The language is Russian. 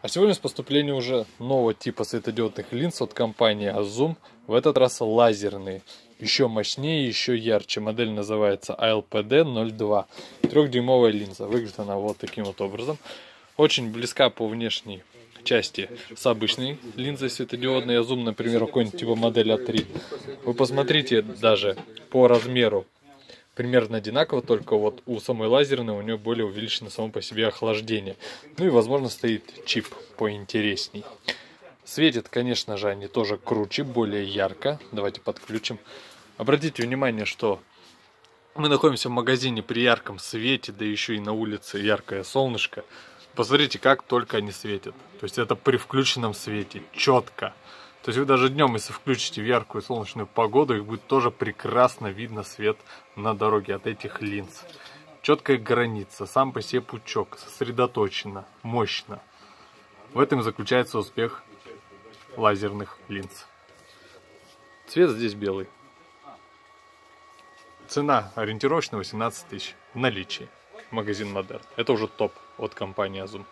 А сегодня с поступлением уже нового типа светодиодных линз от компании Azum, в этот раз лазерные, еще мощнее, еще ярче. Модель называется ALPD 02, трехдюймовая линза. Выглядит она вот таким вот образом. Очень близка по внешней части с обычной линзой светодиодной. Azum, например, какой-нибудь типа модель А3. Вы посмотрите даже по размеру примерно одинаково, только вот у самой лазерной у нее более увеличено само по себе охлаждение. Ну и, возможно, стоит чип поинтересней. Светит, конечно же, они тоже круче, более ярко. Давайте подключим. Обратите внимание, что мы находимся в магазине при ярком свете, да еще и на улице яркое солнышко. Посмотрите, как только они светят. То есть это при включенном свете, четко. То есть вы даже днем, если включите в яркую солнечную погоду, их будет тоже прекрасно видно свет на дороге от этих линз. Четкая граница, сам по себе пучок, сосредоточенно, мощно. В этом заключается успех лазерных линз. Цвет здесь белый. Цена ориентировочно 18 тысяч в наличии. Магазин Модерн. Это уже топ от компании Azum.